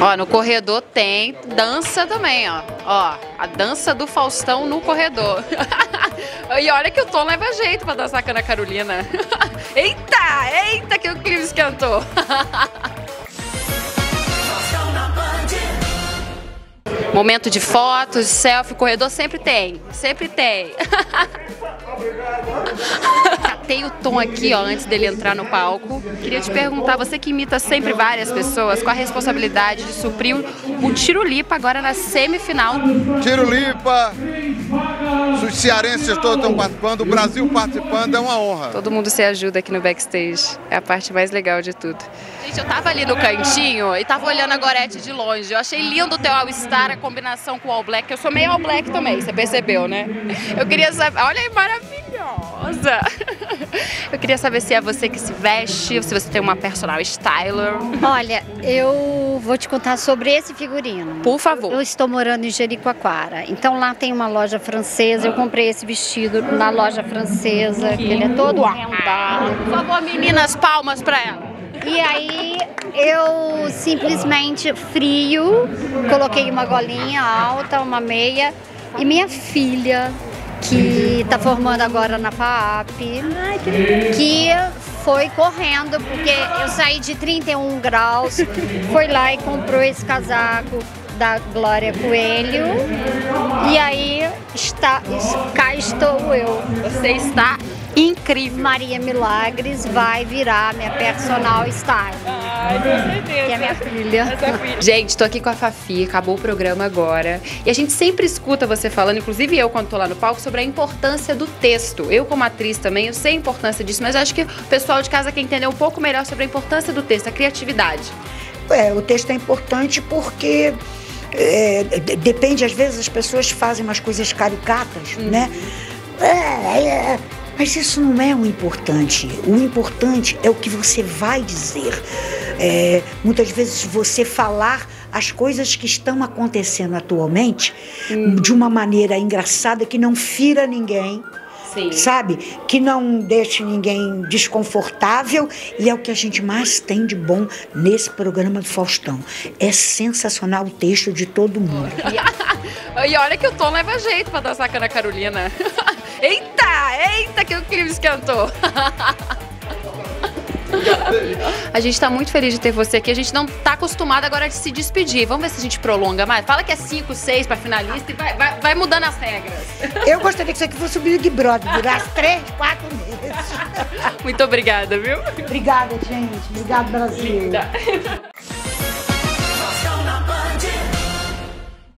Ó, no corredor tem dança também, ó. Ó, a dança do Faustão no corredor. e olha que o Tom leva jeito pra dançar com a Ana Carolina. eita, eita que o clima esquentou. Momento de fotos, selfie, corredor sempre tem, sempre tem. Catei o Tom aqui, ó, antes dele entrar no palco. Queria te perguntar, você que imita sempre várias pessoas, qual a responsabilidade de suprir o Tiro Lipa agora na semifinal? Tiro Lipa, os cearenses todos estão participando, o Brasil participando, é uma honra. Todo mundo se ajuda aqui no backstage, é a parte mais legal de tudo. Gente, eu tava ali no cantinho e tava olhando a Gorete de longe. Eu achei lindo o teu All-Star, a combinação com o All Black. Eu sou meio All Black também, você percebeu, né? Eu queria saber. Olha aí, maravilhosa! Eu queria saber se é você que se veste, se você tem uma personal styler. Olha, eu vou te contar sobre esse figurino. Por favor. Eu estou morando em Jericoacoara. Então lá tem uma loja francesa. Eu comprei esse vestido na loja francesa, que ele é todo arrendado. Por favor, meninas, palmas pra ela. E aí eu simplesmente frio, coloquei uma golinha alta, uma meia e minha filha que está formando agora na FAAP, que foi correndo, porque eu saí de 31 graus, foi lá e comprou esse casaco da Glória Coelho. E aí está, cá estou eu. Você está incrível. Maria Milagres vai virar minha personal star. Ai, com certeza. Que é minha filha. Gente, tô aqui com a Fafi, acabou o programa agora. E a gente sempre escuta você falando, inclusive eu quando tô lá no palco, sobre a importância do texto. Eu como atriz também, eu sei a importância disso, mas acho que o pessoal de casa quer entender um pouco melhor sobre a importância do texto, a criatividade. É, o texto é importante porque é, depende, às vezes as pessoas fazem umas coisas caricatas, uhum. né? É, é, mas isso não é o importante. O importante é o que você vai dizer. É, muitas vezes você falar as coisas que estão acontecendo atualmente hum. de uma maneira engraçada que não fira ninguém. Sim. Sabe? Que não deixe ninguém desconfortável. E é o que a gente mais tem de bom nesse programa do Faustão. É sensacional o texto de todo mundo. e olha que o Tom leva jeito pra dançar com a Ana Carolina. Eita, eita que o clima esquentou. A gente está muito feliz de ter você aqui. A gente não está acostumado agora a se despedir. Vamos ver se a gente prolonga mais. Fala que é 5, 6 para finalista e vai, vai, vai, mudando as regras. Eu gostaria que isso aqui fosse o Big Brother, durasse 3, 4 meses. Muito obrigada, viu? Obrigada, gente. Obrigado, Brasil.